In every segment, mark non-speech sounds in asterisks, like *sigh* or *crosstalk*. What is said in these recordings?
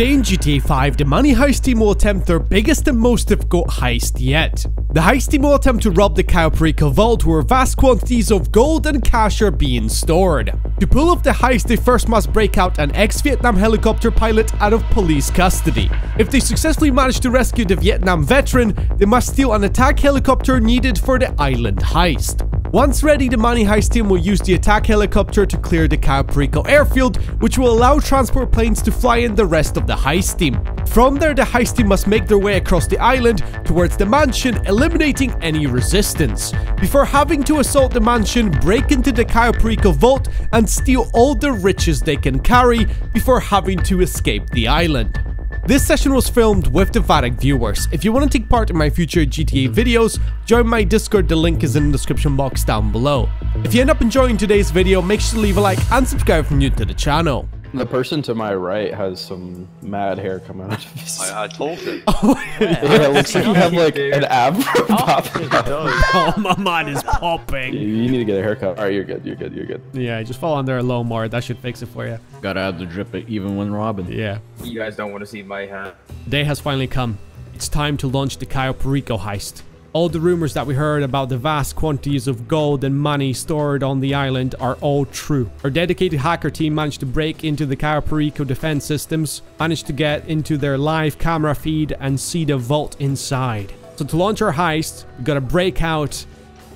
In GTA 5, the Money Heist team will attempt their biggest and most difficult heist yet. The heist team will attempt to rob the Cayo Perico vault where vast quantities of gold and cash are being stored. To pull off the heist, they first must break out an ex-Vietnam helicopter pilot out of police custody. If they successfully manage to rescue the Vietnam veteran, they must steal an attack helicopter needed for the island heist. Once ready, the Money Heist team will use the attack helicopter to clear the Cayo Perico airfield, which will allow transport planes to fly in the rest of the heist team. From there, the heist team must make their way across the island towards the mansion, eliminating any resistance. Before having to assault the mansion, break into the Cayo Perico vault, and steal all the riches they can carry before having to escape the island. This session was filmed with the Vadact viewers. If you want to take part in my future GTA videos, join my Discord, the link is in the description box down below. If you end up enjoying today's video, make sure to leave a like and subscribe if you're new to the channel. The person to my right has some mad hair coming out of his. I, I told him. *laughs* Oh, yeah, it looks like you have like an ab *laughs* oh, popping *laughs* out. oh, my mind is You, popping. you need to get a haircut. All right, you're good. You're good. You're good. Yeah, just fall under a low more. That should fix it for you. Gotta have the drip even when robbing. Yeah. You guys don't want to see my hat. Day has finally come. It's time to launch the Cayo Perico heist. All the rumors that we heard about the vast quantities of gold and money stored on the island are all true. Our dedicated hacker team managed to break into the Cayo Perico defense systems, managed to get into their live camera feed and see the vault inside. So to launch our heist, we gotta break out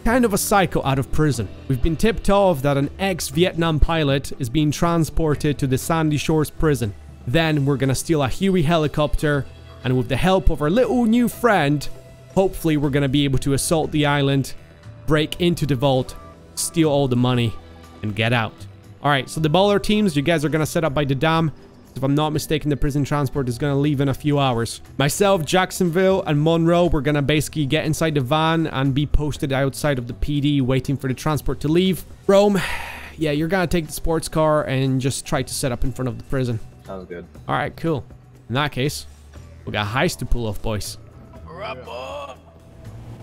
kind of a psycho out of prison. We've been tipped off that an ex-Vietnam pilot is being transported to the Sandy Shores prison. Then we're gonna steal a Huey helicopter, and with the help of our little new friend, hopefully we're gonna be able to assault the island, break into the vault, steal all the money, and get out. Alright, so the baller teams, you guys are gonna set up by the dam. If I'm not mistaken, the prison transport is gonna leave in a few hours. Myself, Jacksonville, and Monroe, we're gonna basically get inside the van and be posted outside of the PD waiting for the transport to leave. Rome, yeah, you're gonna take the sports car and just try to set up in front of the prison. Sounds good. Alright, cool. In that case, we got heist to pull off, boys.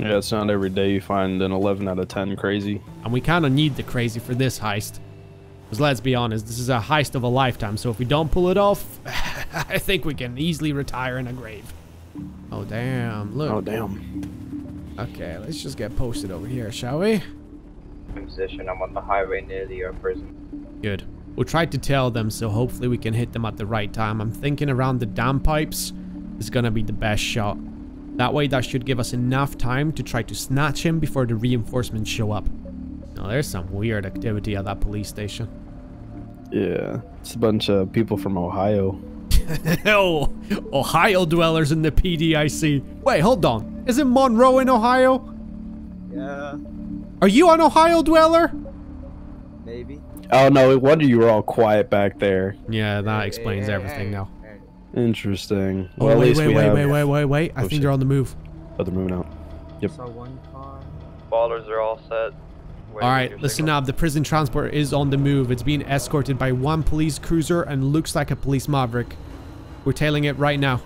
Yeah, it's not every day you find an 11 out of 10 crazy. And we kind of need the crazy for this heist. Because let's be honest, this is a heist of a lifetime. So if we don't pull it off, *laughs* I think we can easily retire in a grave. Oh, damn. Look. Oh damn. Okay, let's just get posted over here, shall we? Position. I'm on the highway near the uh, prison. Good. We'll try to tell them, so hopefully we can hit them at the right time. I'm thinking around the dam pipes is gonna be the best shot. That way, that should give us enough time to try to snatch him before the reinforcements show up. Now, there's some weird activity at that police station. Yeah, it's a bunch of people from Ohio. *laughs* oh, Ohio dwellers in the PDIC. Wait, hold on. Isn't Monroe in Ohio? Yeah, Are you an Ohio dweller? maybe. Oh no, wonder you were all quiet back there. Yeah, that explains everything now. Interesting. Oh, Well, at wait, least wait, we wait, have. wait, wait, wait, wait. I Oh, think shit. they're on the move. Oh, they're moving out. Yep. So one car. Ballers are all set. All right, listen up. The prison transport is on the move. It's being escorted by one police cruiser and looks like a police maverick. We're tailing it right now.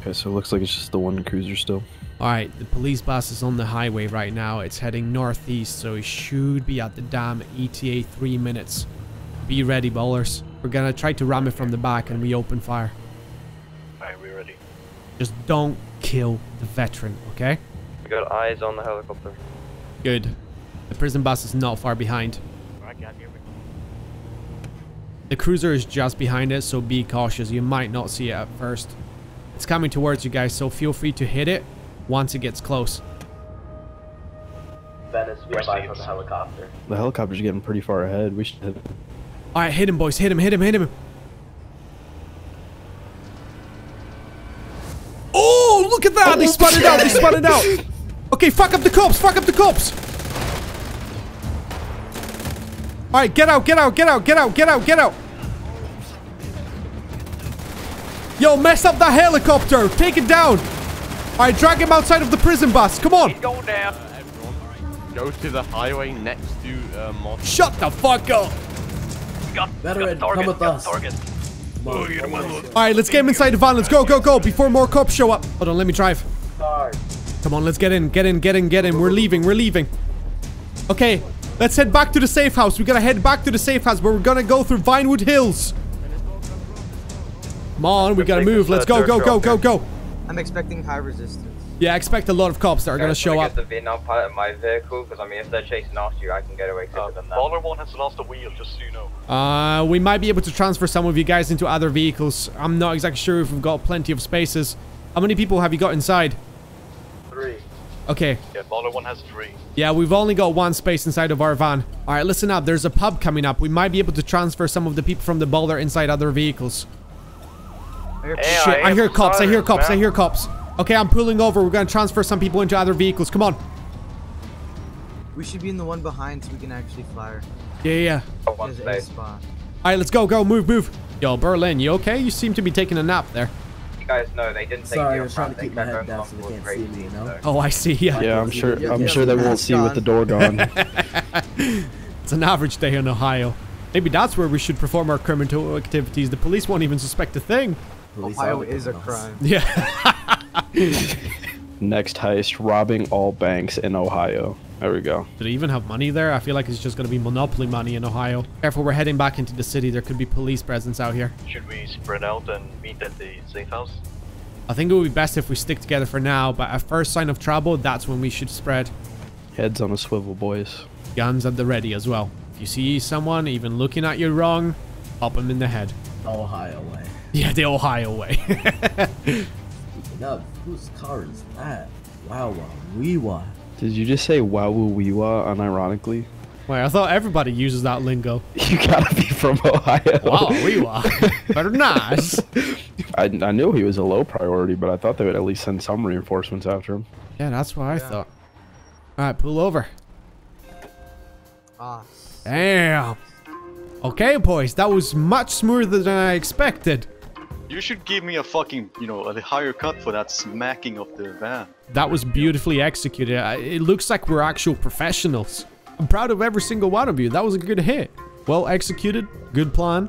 Okay, so it looks like it's just the one cruiser still. All right, the police bus is on the highway right now. It's heading northeast, so it should be at the dam ETA three minutes. Be ready, ballers. We're gonna try to ram it from the back and we open fire. Alright, we ready. Just don't kill the veteran, okay? We got eyes on the helicopter. Good. The prison bus is not far behind. The cruiser is just behind it, so be cautious. You might not see it at first. It's coming towards you guys, so feel free to hit it once it gets close. Venice, we have eyes on the helicopter. The helicopter's getting pretty far ahead. We should hit. him. All right, hit him, boys. Hit him, hit him, hit him. Look at that. They spun it out. They spun it out. Okay, fuck up the cops. Fuck up the cops. All right, get out, get out, get out, get out, get out, get out. Yo, mess up that helicopter. Take it down. All right, drag him outside of the prison bus. Come on. Go down. Go to the highway next to uh, Shut the fuck up. Got, Veteran, come with us. All right, let's get him inside the van. Let's go, go, go before more cops show up. Hold on, let me drive. Come on, let's get in, get in, get in, get in. We're leaving, we're leaving. Okay, let's head back to the safe house. We gotta head back to the safe house, but we're gonna go through Vinewood Hills. Come on, we gotta move. Let's go, go, go, go, go. I'm expecting high resistance. Yeah, expect a lot of cops that are gonna Guys, show wanna up. Get the Vietnam pilot in my vehicle, because I mean, if they're chasing after you, I can get away quicker than that. Baller one has lost a wheel, just so you know. Uh, we might be able to transfer some of you guys into other vehicles. I'm not exactly sure if we've got plenty of spaces. How many people have you got inside? Three. Okay. Yeah, baller one has three. Yeah, we've only got one space inside of our van. All right, listen up. There's a pub coming up. We might be able to transfer some of the people from the baller inside other vehicles. Hey, Shit, I hear am cops. I hear silent, cops. I hear cops. Okay, I'm pulling over. We're gonna transfer some people into other vehicles. Come on. We should be in the one behind so we can actually fire. Yeah, yeah, yeah. Oh, one There's a space. spot. All right, let's go. Go. Move, move. Yo, Berlin, you okay? You seem to be taking a nap there. You guys know they didn't take Sorry, me I was trying to keep my head down so they on can't see me, you know? Oh, I see. Yeah. Yeah, I'm sure. I'm yeah, sure they won't mask see with the door gone. *laughs* *laughs* It's an average day in Ohio. Maybe that's where we should perform our criminal activities. The police won't even suspect a thing. Police Ohio are the is a crime. Yeah. *laughs* Next heist: robbing all banks in Ohio. There we go. Do they even have money there? I feel like it's just going to be monopoly money in Ohio. Careful, we're heading back into the city. There could be police presence out here. Should we spread out and meet at the safe house? I think it would be best if we stick together for now, but at first sign of trouble, that's when we should spread. Heads on a swivel, boys. Guns at the ready as well. If you see someone even looking at you wrong, pop them in the head. Ohio way. Yeah, the Ohio way. *laughs* Speaking of, whose car is that? Wow, wow, wee wah. Did you just say wow woo wee wah unironically? Wait, I thought everybody uses that lingo. *laughs* You gotta be from Ohio. Wow, we were. Very nice. I, I knew he was a low priority, but I thought they would at least send some reinforcements after him. Yeah, that's what I thought. All right, pull over. Ah, Damn. Okay, boys, that was much smoother than I expected. You should give me a fucking, you know, a higher cut for that smacking of the van. That was beautifully executed. It looks like we're actual professionals. I'm proud of every single one of you. That was a good hit. Well executed. Good plan.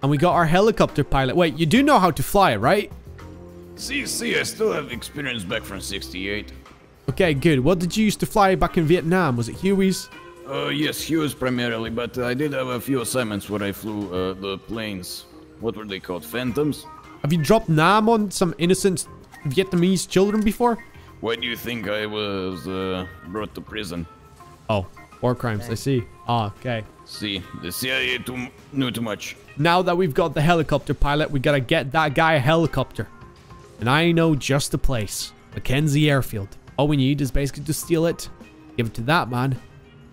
And we got our helicopter pilot. Wait, you do know how to fly, right? See, see, I still have experience back from 68. Okay, good. What did you used to fly back in Vietnam? Was it Huey's? Uh, yes, Hueys primarily, but I did have a few assignments where I flew uh, the planes. What were they called? Phantoms? Have you dropped Nam on some innocent Vietnamese children before? Why do you think I was uh, brought to prison? Oh, war crimes. I see. Ah, okay. See, the CIA too, knew too much. Now that we've got the helicopter pilot, we gotta get that guy a helicopter. And I know just the place. McKenzie Airfield. All we need is basically to steal it, give it to that man,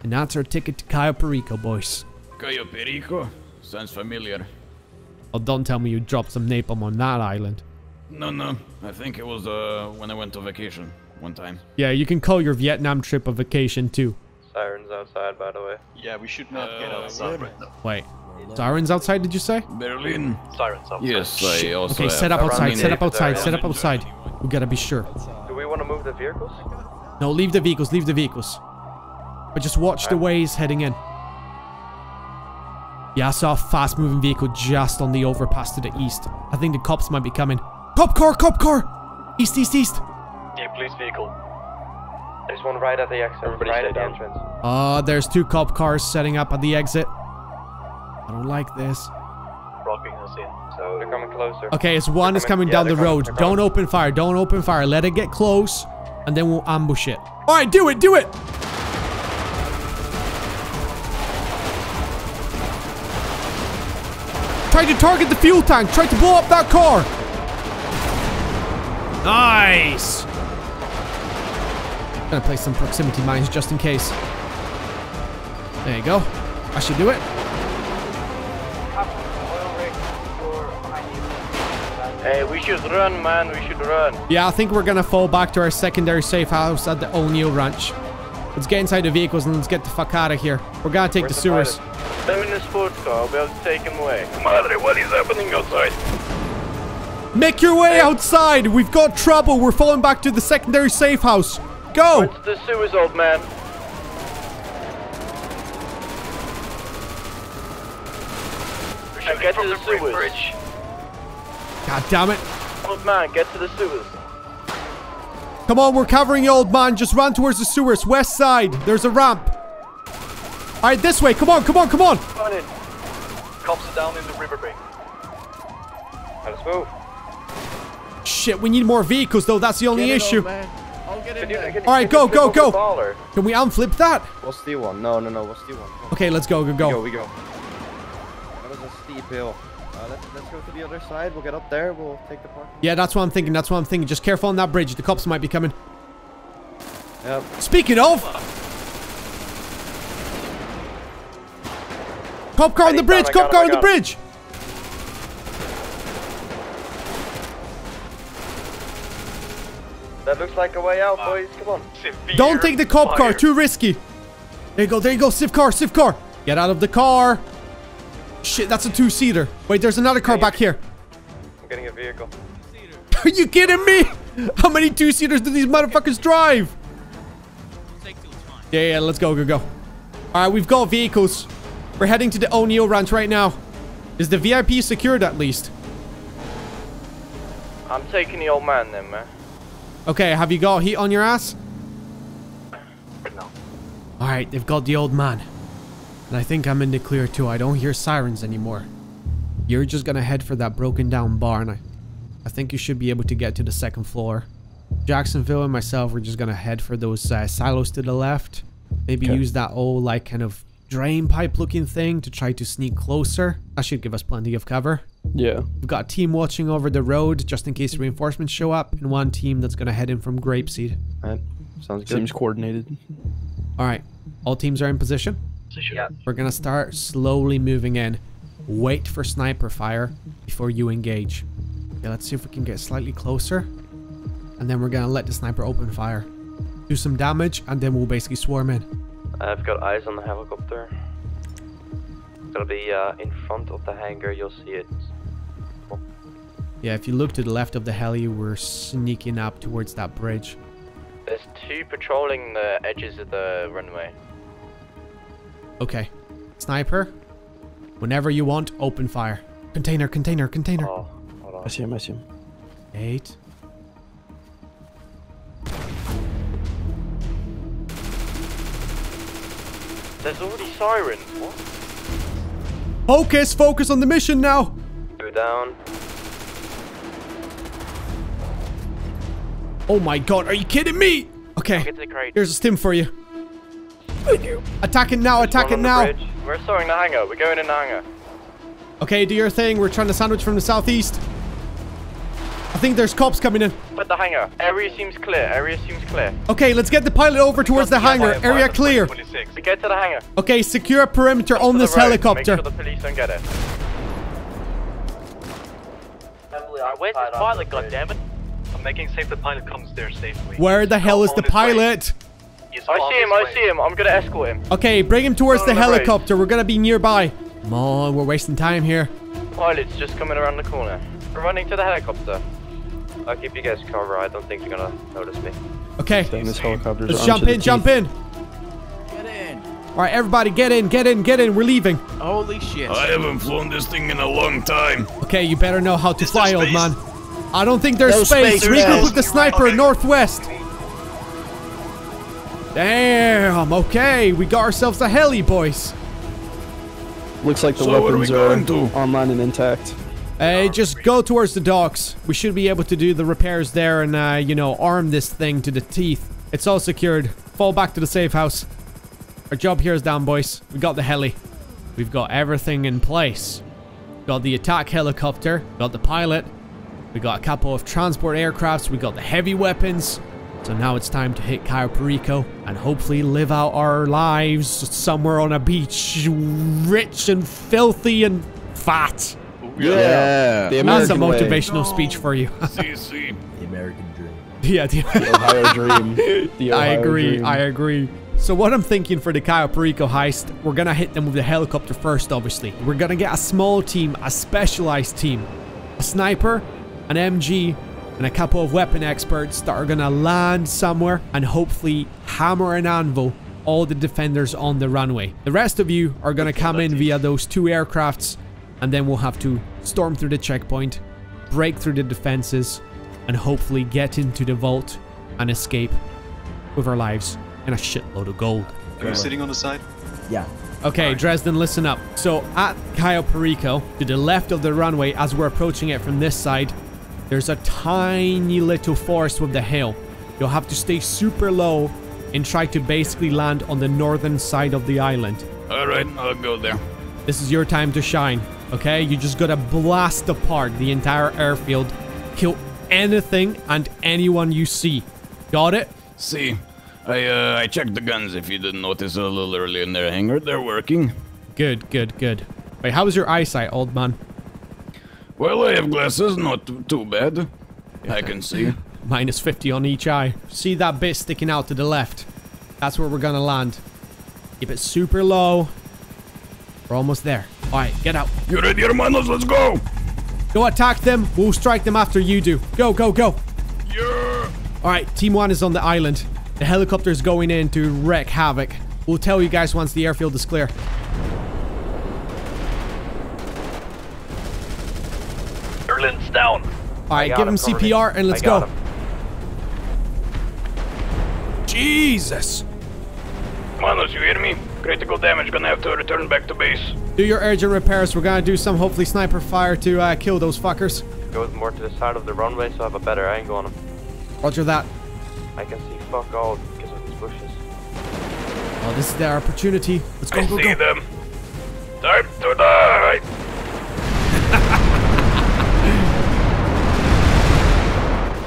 and that's our ticket to Cayo Perico, boys. Cayo Perico? Sounds familiar. Oh, don't tell me you dropped some napalm on that island. No, no, I think it was uh, when I went to vacation one time. Yeah, you can call your Vietnam trip a vacation too. Sirens outside, by the way. Yeah, we should not get Uh, outside right now. Wait, sirens outside, did you say? Berlin? Sirens outside. Yes, I also Okay, have set up outside, Berlin set up outside, there, set up outside. We gotta be sure. Do we want to move the vehicles? No, leave the vehicles, leave the vehicles. But just watch the ways heading in. Yeah, I saw a fast moving vehicle just on the overpass to the east. I think the cops might be coming. Cop car, cop car! East, east, east! Yeah, police vehicle. There's one right at the exit. Everybody right stay at the down. entrance. Uh, there's two cop cars setting up at the exit. I don't like this. Rocking us in. So they're coming closer. Okay, it's one is coming coming- down yeah, the they're coming, road. Don't open fire, don't open fire. Let it get close, and then we'll ambush it. Alright, do it, do it! Try to target the fuel tank. Try to blow up that car. Nice. Gonna place some proximity mines just in case. There you go. I should do it. Hey, we should run, man. We should run. Yeah, I think we're gonna fall back to our secondary safe house at the O'Neil Ranch. Let's get inside the vehicles and let's get the fuck out of here. We're gonna take the sewers. Let me in the sports car. I'll be able to take him away. Madre, what is happening outside? Make your way outside! We've got trouble! We're falling back to the secondary safe house! Go! What's the sewers, old man? And get to the sewers. God damn it. Old man, get to the sewers. Come on, we're covering you, old man. Just run towards the sewers. West side. There's a ramp. Alright, this way. Come on, come on, come on. Run in. Cops are down in the riverbank. Let's move. Shit, we need more vehicles though. That's the only Get it issue. on. I'll get in there. All right, go, go, go. Can we unflip that? We'll steal one. No, no, no. We'll steal one. Come. Okay, let's go, go, Go, go. we go. That was a steep hill. Uh, let's, let's go to the other side. We'll get up there. We'll take the park. Yeah, that's what I'm thinking. That's what I'm thinking. Just careful on that bridge. The cops might be coming. Yep. Speaking of, cop car on the bridge. Cop car on the bridge. That looks like a way out, boys. Come on. Don't take the cop car. Too risky. There you go. There you go. Civ car. Civ car. Get out of the car. Shit, that's a two-seater. Wait, there's another car back here. I'm getting a vehicle. *laughs* Are you kidding me? How many two-seaters do these motherfuckers drive? Yeah, yeah, let's go, go, go. All right, we've got vehicles. We're heading to the O'Neil Ranch right now. Is the VIP secured at least? I'm taking the old man then, man. Okay, have you got heat on your ass? No. All right, they've got the old man. And I think I'm in the clear too. I don't hear sirens anymore. You're just gonna head for that broken down barn. I, I think you should be able to get to the second floor. Jacksonville and myself, we're just gonna head for those uh, silos to the left. Maybe Okay. use that old like kind of drain pipe looking thing to try to sneak closer. That should give us plenty of cover. Yeah. We've got a team watching over the road just in case reinforcements show up, and one team that's gonna head in from Grapeseed. Alright. Sounds good. Seems coordinated. All right, all teams are in position. Yeah. We're gonna start slowly moving in. Wait for sniper fire before you engage. Okay, let's see if we can get slightly closer. And then we're gonna let the sniper open fire. Do some damage, and then we'll basically swarm in. I've got eyes on the helicopter. It's gonna be uh, in front of the hangar. You'll see it. Yeah, if you look to the left of the heli, we're sneaking up towards that bridge. There's two patrolling the edges of the runway. Okay. Sniper, whenever you want, open fire. Container, container, container. Oh, hold on. I see him. I see him. Eight. There's already sirens. What? Focus, focus on the mission now. Two down. Oh my god, are you kidding me? Okay, Get to the crate. here's a stim for you. Thank Attack it now, attack it One on the now. bridge. We're storing the hangar. We're going in the hangar. Okay, do your thing. We're trying to sandwich from the southeast. I think there's cops coming in. But the hangar. Area seems clear. Area seems clear. Okay, let's get the pilot over towards the hangar. Area clear. We get to the hangar. Okay, secure perimeter on To the this road. helicopter. Make sure the police don't get it. Uh, where's the pilot, goddammit? I'm making safe the pilot comes there safely. Where the hell is the pilot? I see him. I see him. I'm gonna escort him. Okay, bring him towards the the bridge. helicopter. We're gonna be nearby. Come on, we're wasting time here. Pilot's just coming around the corner. We're running to the helicopter. I'll keep you guys covered. I don't think you're gonna notice me. Okay, this helicopter's let's jump in, jump teeth. in. Get in. All right, everybody, get in, get in, get in. We're leaving. Holy shit. I haven't flown this thing in a long time. Okay, you better know how to fly, old man. I don't think there's No space. space, Regroup man. with the sniper northwest. Damn. Okay, we got ourselves a heli, boys. Looks like the So what are weapons we are online and intact. Hey, just go towards the docks. We should be able to do the repairs there and, uh, you know, arm this thing to the teeth. It's all secured. Fall back to the safe house. Our job here is done, boys. We got the heli. We've got everything in place. Got the attack helicopter. Got the pilot. We got a couple of transport aircrafts. We got the heavy weapons. So now it's time to hit Cayo Perico and hopefully live out our lives somewhere on a beach, rich and filthy and fat. Yeah. The That's a American way. motivational speech for you. *laughs* The American dream. *laughs* yeah, the- The Ohio dream. *laughs* The I agree. dream. I agree. So what I'm thinking for the Cayo Perico heist, we're gonna hit them with the helicopter first, obviously. We're gonna get a small team, a specialized team, a sniper, an MG, and a couple of weapon experts that are gonna land somewhere and hopefully hammer and anvil all the defenders on the runway. The rest of you are gonna come in via those two aircrafts, and then we'll have to storm through the checkpoint, break through the defenses, and hopefully get into the vault and escape with our lives and a shitload of gold. Are you sitting on the side? Yeah. Okay, Dresden, listen up. So at Cayo Perico, to the left of the runway, as we're approaching it from this side, there's a tiny little forest with the hill. You'll have to stay super low and try to basically land on the northern side of the island. Alright, I'll go there. This is your time to shine, okay? You just gotta blast apart the entire airfield, kill anything and anyone you see. Got it? See, I uh, I checked the guns if you didn't notice a little early in their hangar. They're working. Good, good, good. Wait, how's your eyesight, old man? Well, I have glasses, not too, too bad. I can see. *laughs* Minus 50 on each eye. See that bit sticking out to the left? That's where we're gonna land. Keep it super low. We're almost there. Alright, get out. You ready, hermanos? Let's go! Go attack them. We'll strike them after you do. Go, go, go. Yeah! Alright, Team 1 is on the island. The helicopter is going in to wreak havoc. We'll tell you guys once the airfield is clear. Berlin's down. Alright, give him him, cover me. CPR and let's go. him. Jesus! Manos, you hear me? Critical damage, gonna have to return back to base. Do your urgent repairs. We're gonna do some hopefully sniper fire to uh, kill those fuckers. Go more to the side of the runway so I have a better angle on them. Roger that. I can see fuck all because of these bushes. Oh, this is their opportunity. Let's go, I go, see go. them. Time to die! *laughs*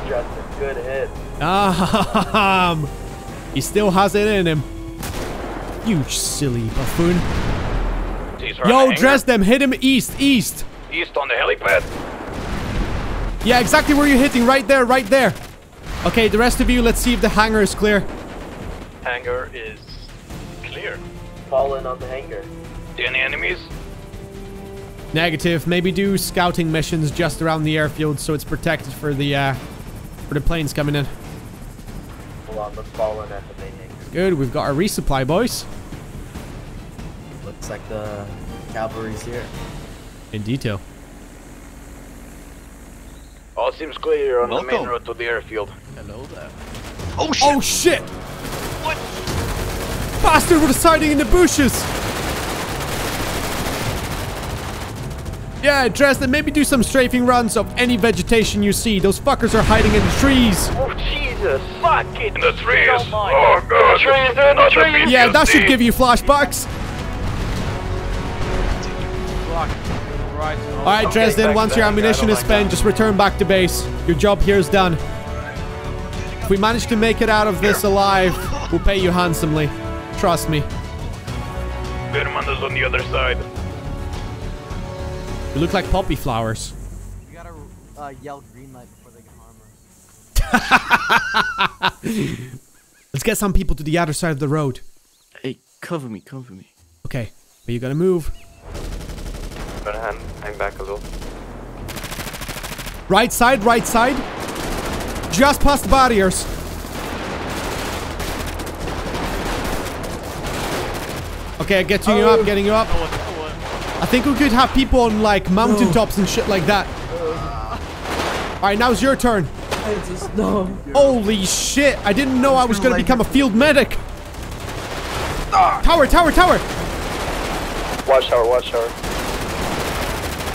Justin, good hit. Um, he still has it in him. You silly buffoon. He's right Yo, hangar. dress them. Hit him east, east. East on the helipad. Yeah, exactly where you're hitting. Right there, right there. Okay, the rest of you, let's see if the hangar is clear. Hangar is clear. Fall in on the hangar. Any enemies? Negative. Maybe do scouting missions just around the airfield so it's protected for the uh, for the planes coming in. Hold on, let's fall in at the main hangar. Good. We've got our resupply, boys. Looks like the cavalry's here. In detail. All seems clear on the main road to the airfield. Hello there. Oh shit! Oh shit! What? Bastard was hiding in the bushes. Yeah, Dresden, maybe do some strafing runs of any vegetation you see. Those fuckers are hiding in the trees. Oh, Jesus. Fuck it. In the trees! Don't. Oh god! trees, they're in the trees. Yeah, that should give you flashbacks. Right. Alright, Dresden, once your ammunition is spent, just return back to base. Your job here is done. If we manage to make it out of this alive, we'll pay you handsomely. Trust me. Hermanos on the other side. You look like poppy flowers. We gotta uh, yell green light before they can harm us. Let's get some people to the other side of the road. Hey, cover me, cover me. Okay, but you gotta move. Gonna hang, hang back a little. Right side, right side. Just past the barriers. Okay, getting you up, getting you up. I think we could have people on like mountaintops and shit like that. Alright, now's your turn. I just no. Holy shit, I didn't know I was gonna like become a field medic. Ah. Tower, tower, tower. Watch tower, Watchtower, watchtower.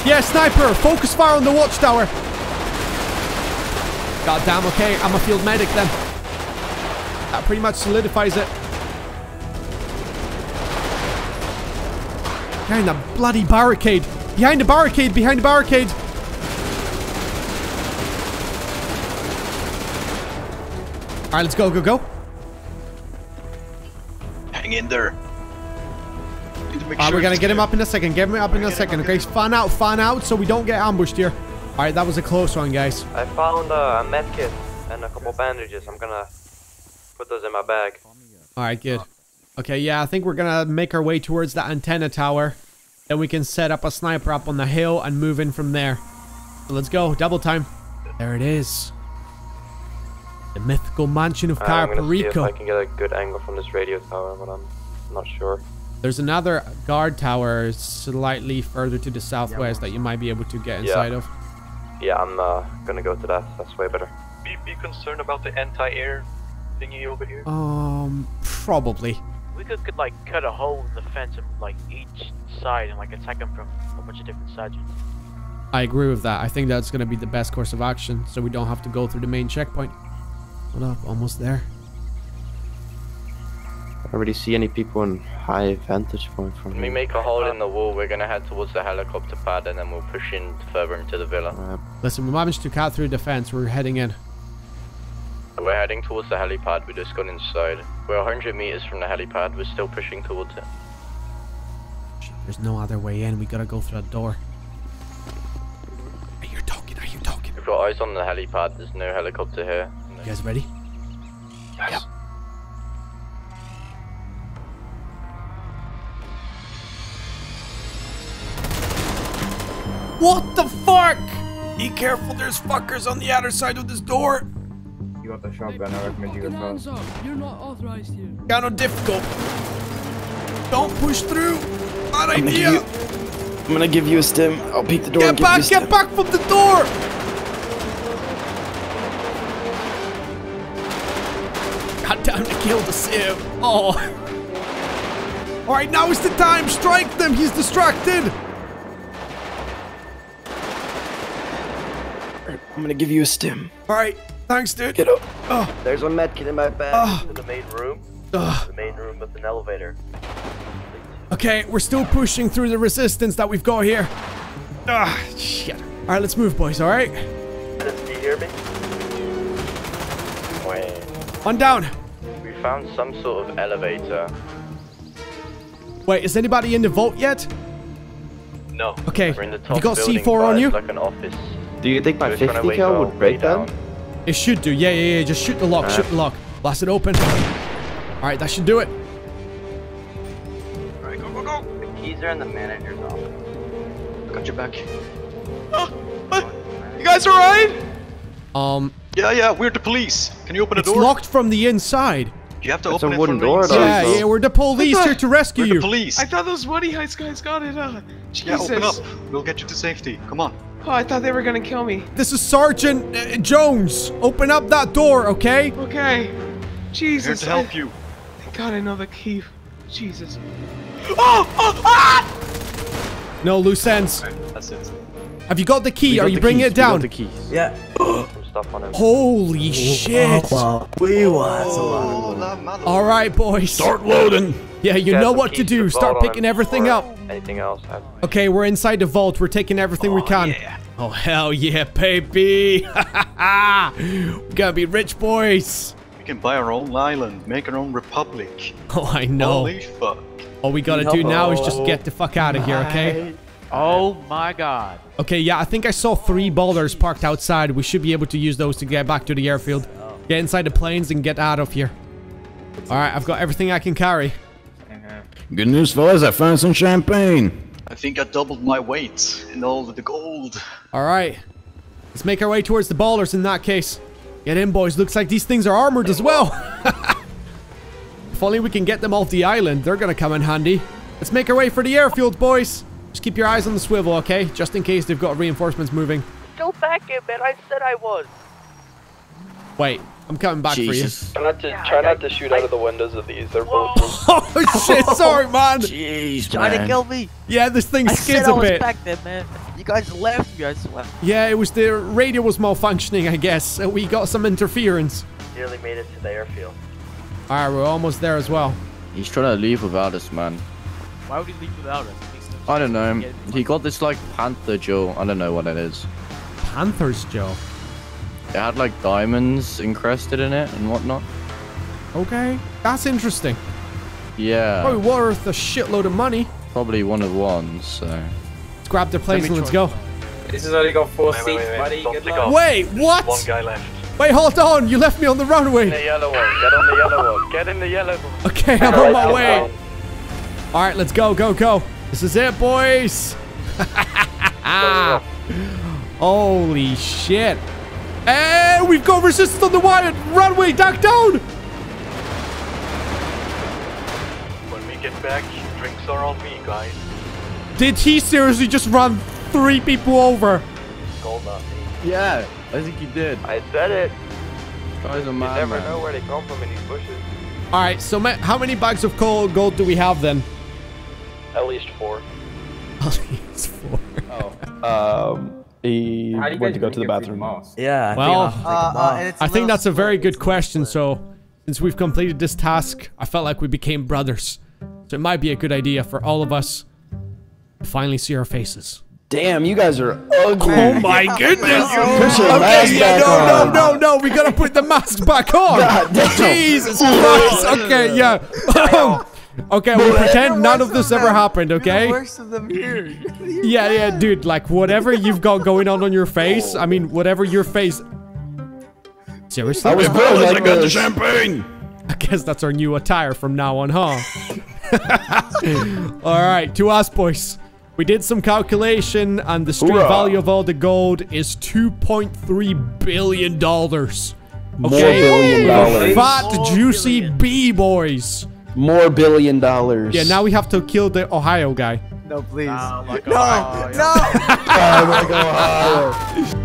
Yeah, sniper, focus fire on the watchtower. God damn, okay, I'm a field medic then. That pretty much solidifies it. Behind the bloody barricade. Behind the barricade, behind the barricade. Alright, let's go, go, go. Hang in there. Need make Uh, sure we're gonna get him up in a second. Get him up in a second, okay? Fan out, fan out, so we don't get ambushed here. Alright, that was a close one, guys. I found uh, a med kit and a couple bandages. I'm gonna put those in my bag. Alright, good. Okay, yeah, I think we're gonna make our way towards the antenna tower. Then we can set up a sniper up on the hill and move in from there. So let's go, double time. There it is. The mythical mansion of Uh, I'm gonna see if I can get a good angle from this radio tower, but I'm not sure. There's another guard tower slightly further to the southwest that you might be able to get Yeah. inside of. Yeah, I'm uh, gonna go to that. That's way better. Be, be concerned about the anti-air thingy over here. Um, probably. We could, could like cut a hole in the fence and like each side and like attack them from a bunch of different sides. I agree with that. I think that's going to be the best course of action, so we don't have to go through the main checkpoint. Hold up, almost there. I already see any people in high vantage point from When we make a hole in the wall, we're gonna head towards the helicopter pad and then we'll push in further into the villa. Uh, Listen, we managed to cut through the fence. We're heading in. We're heading towards the helipad, we just got inside. We're 100 meters from the helipad, we're still pushing towards it. There's no other way in. We gotta go through that door. Are you're talking. Are you talking? We've got eyes on the helipad, there's no helicopter here. You guys ready? What the fuck? Be careful, there's fuckers on the other side of this door. You got the shotgun, I recommend you go fast. You're not authorized here. Kinda difficult. Don't push through. Bad I'm gonna idea. you- I'm gonna give you a stim. I'll peek the door. Get and give back, you a stim. get back from the door. Got time to kill the Civ. Oh. All right, now is the time. Strike them. He's distracted. I'm gonna give you a stim. All right, thanks, dude. Get up. Oh. There's a med kit in my bag. Ah. To the main room. Ugh. The main room with an elevator. Okay, we're still pushing through the resistance that we've got here. Ah, shit. All right, let's move, boys. All right, Do you hear me? Wait. on down. We found some sort of elevator. Wait, is anybody in the vault yet? No. Okay, We're in the you got building, C4 on you? like an office. Do you think my We're trying to 50 wait cal would break way down? down. It should do. Yeah, yeah, yeah. Just shoot the lock. Shoot the lock. Blast it open. All right, that should do it. Alright, go, go, go. The keys are in the manager's office. Got your back. Oh, You guys alright? Um, Yeah, yeah, we're the police. Can you open the door? it's locked from the inside. You have to It's open a it wooden for door, though, Yeah, so- yeah. We're the police here to rescue We're the you. police. I thought those Woody Heights guys got it. Uh, Yeah, open up. We'll get you to safety. Come on. Oh, I thought they were gonna kill me. This is Sergeant uh, Jones. Open up that door, okay? Okay. Jesus. Here to help I- you. Thank God I know the key. Jesus. Oh! Oh! Ah! No loose ends. That's it. Have you got the key? We Are you bringing keys, it we got down? the keys. Yeah. *gasps* Some stuff on him. Holy shit. Wow, we want a lot of Oh, la malo. All right, boys. Start loading. Yeah, you Got know what to do. the Start picking everything up. Anything else? Okay, we're inside the vault. We're taking everything we oh, can. yeah. Oh, hell yeah, baby. *laughs* we gotta be rich boys. We can buy our own island, make our own republic. *laughs* Oh, I know. Holy fuck. All we gotta do now is just get the fuck out of here, okay? Oh my god. Okay, yeah, I think I saw three Ballers parked outside. We should be able to use those to get back to the airfield. Get inside the planes and get out of here. All right, I've got everything I can carry. Good news, fellas. I found some champagne. I think I doubled my weight in all of the gold. All right, let's make our way towards the Ballers in that case. Get in, boys. Looks like these things are armored as well. *laughs* if only we can get them off the island. They're gonna come in handy. Let's make our way for the airfield, boys. Just keep your eyes on the swivel, okay? Just in case they've got reinforcements moving. Go back in, man. I said I was. Wait, I'm coming back Jesus. Try not to try not to shoot out of the windows of these. They're both. *laughs* oh shit! Sorry, man. Jeez, Trying to kill me. Yeah, this thing I said skids I a was bit. back there, man. You guys left me. I swear. Yeah, it was the radio was malfunctioning, I guess. So we got some interference. Nearly made it to the airfield. All right, we're almost there as well. He's trying to leave without us, man. Why would he leave without us? Makes no I don't know. He got this like panther jewel. I don't know what it is. Panthers, Joe. It had like diamonds encrusted in it and whatnot. Okay, that's interesting. Yeah, Probably worth a shitload of money. probably one of the ones. So Let's grab their planes and let's go. This has only got four Wait, wait, wait, wait. Don't take off. Wait, There's what? One guy left. Wait, hold on. You left me on the The runway. yellow one. Get on the yellow one. Get in the yellow one. Okay, I'm on my way. All right, let's go, go, go. This is it, boys. *laughs* Holy shit. And we've got resistance on the wire. Runway, duck down. When we get back, drinks are on me, guys. Did he seriously just run three people over? Gold on me. yeah, I think he did. I said it. Guy's a You never man. know where they come from in these bushes. All right, so ma- how many bags of coal gold do we have then? At least four. *laughs* It's four. Oh. Um, he How do you went to go to the bathroom. moss? Yeah. I Well, think Uh, I'll take a uh, bath. and it's I a think that's a very good It's a little question. So, since we've completed this task, I felt like we became brothers. So it might be a good idea for all of us to finally see our faces. Damn, you guys are ugly. Oh my goodness! *laughs* Put your mask Okay, yeah, back no, on. no, no, no. We gotta put the mask back on. *laughs* God. Jesus Christ. Okay, yeah. Okay, we'll pretend none of this ever happened. You're the Okay. worst of them here. *laughs* Yeah, yeah, dude. Like whatever you've got going on on your face. I mean, whatever your face. Seriously? I was born Fellas, I got the champagne. I guess that's our new attire from now on, huh? *laughs* all right, to us, boys. We did some calculation, and the street Hoorah. value of all the gold is 2.3 billion. dollars. More billion dollars. Fat, juicy bee boys. More billion dollars. Yeah, now we have to kill the Ohio guy. No, please. Oh, like, no, no. *laughs* Oh, my God. *laughs*